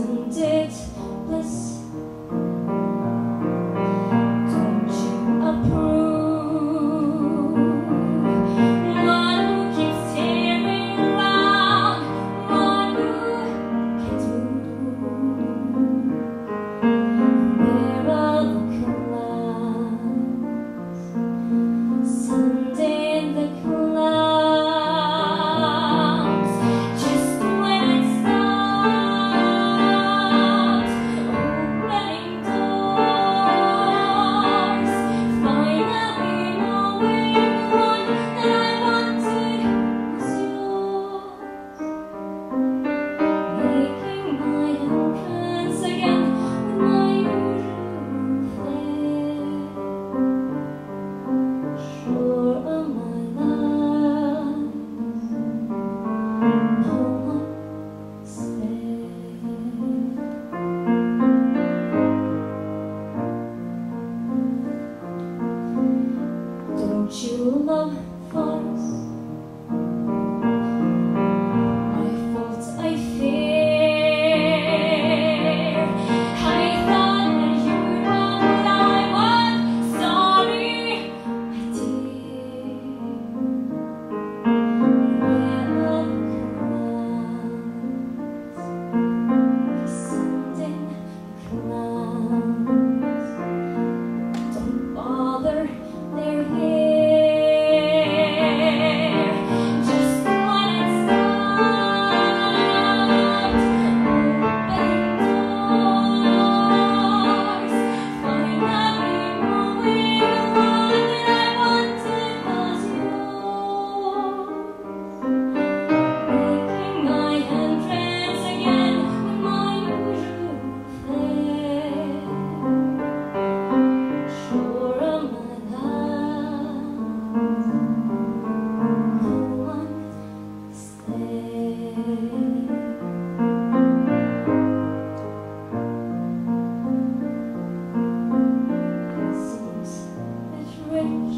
isn't it? great